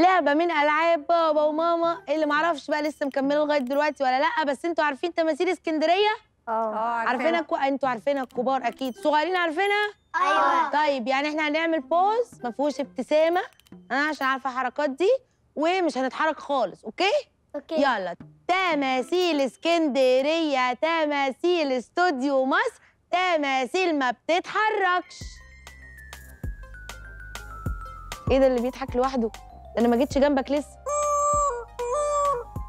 لعبة من ألعاب بابا وماما اللي معرفش بقى لسه مكملة لغاية دلوقتي ولا لأ بس أنتوا عارفين تماثيل اسكندرية؟ آه. عارفينها كو... أنتوا عارفينها الكبار أكيد. صغيرين عارفينها؟ أيوه. طيب يعني إحنا هنعمل pose ما فيهوش ابتسامة. أنا عشان عارفة الحركات دي ومش هنتحرك خالص okay؟ okay. يلا. تماثيل اسكندرية تماثيل استوديو مصر تماثيل ما بتتحركش. إيه ده اللي بيضحك لوحده؟ ده أنا ما جيتش جنبك لسه.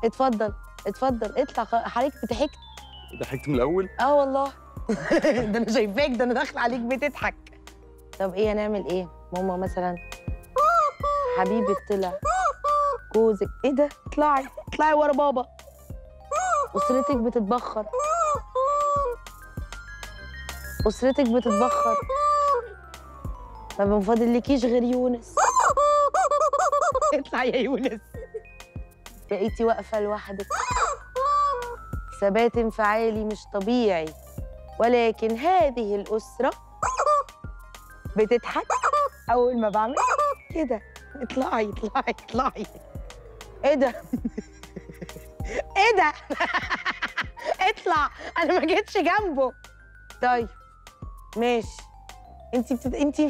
اتفضل اتفضل اطلع حضرتك ضحكت ضحكت من الأول؟ آه والله. ده أنا شايفاك ده أنا داخله عليك بتضحك. طب إيه هنعمل إيه؟ ماما مثلا. حبيبي طلع. جوزك. إيه ده؟ اطلعي اطلعي ورا بابا. أسرتك بتتبخر. أسرتك بتتبخر. ما فاضلكيش غير يونس. اطلع يا يونس. بقيتي واقفة لوحدك. ثبات انفعالي مش طبيعي ولكن هذه الأسرة بتضحك أول ما بعمل كده. اطلعي اطلعي اطلعي. إيه ده؟ إيه ده؟ اطلع أنا ما جيتش جنبه. طيب ماشي. انتي بتد... انتي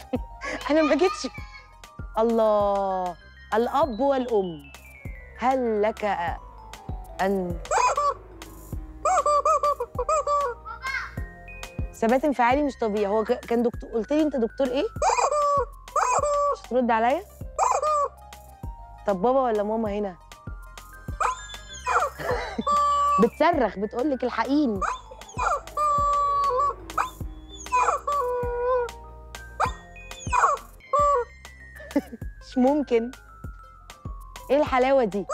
أنا ما جيتش الله الأب والأم. هل لك أن ثبات انفعالي مش طبيعي. هو كان دكتور قلت لي أنت دكتور إيه؟ مش هترد عليا؟ طب بابا ولا ماما هنا؟ بتصرخ بتقول لك الحقيني. ممكن. إيه الحلاوة دي؟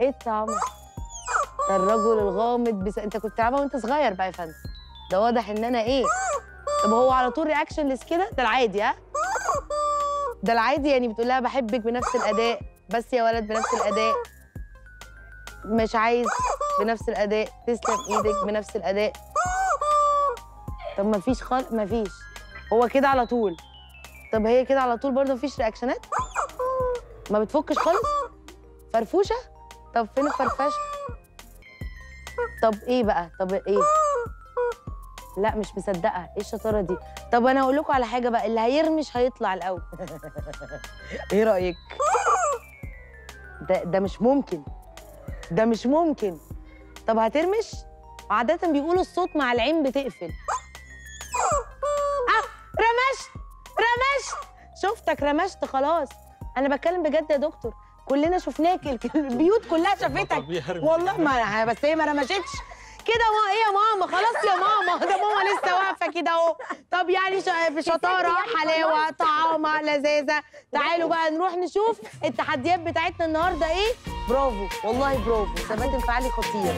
إيه الطعم؟ ده الرجل الغامض بس أنت كنت بتلعبها وأنت صغير بقى يا فندم. ده واضح إن أنا إيه؟ طب هو على طول رياكشن لس كده؟ ده العادي ها؟ ده العادي يعني بتقول لها بحبك بنفس الأداء. بس يا ولد بنفس الأداء. مش عايز بنفس الأداء. تسلم إيدك بنفس الأداء. طب ما فيش خالص ما فيش. هو كده على طول. طب هي كده على طول برضه مفيش رياكشنات ما بتفكش خالص؟ فرفوشة؟ طب فين الفرفشة؟ طب إيه بقى؟ طب إيه؟ لا مش مصدقة. إيه الشطارة دي؟ طب أنا أقول لكم على حاجة بقى اللي هيرمش هيطلع الأول. إيه رأيك؟ ده ده مش ممكن. ده مش ممكن. طب هترمش؟ عادة بيقولوا الصوت مع العين بتقفل. آه رمشت رمشت. شفتك رمشت خلاص. أنا بتكلم بجد يا دكتور. كلنا شفناك ال- البيوت كلها شافتك. والله ما بس هي ما رمشتش. كده ما إيه يا ماما؟ خلاص يا ماما. ده ماما لسه واقفة كده أهو. طب يعني ش- شطارة حلاوة طعامة لذاذة. تعالوا بقى نروح نشوف التحديات بتاعتنا النهارده إيه. برافو. والله برافو. ثبات انفعالي خطير.